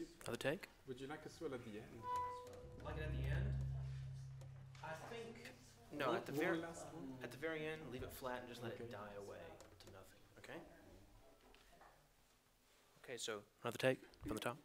you, Another take. would you like a swirl at the end? Like it at the end. I think. No, at the very at the very end, leave it flat and just let Okay. it die away to nothing. Okay. Okay. So another take from the top.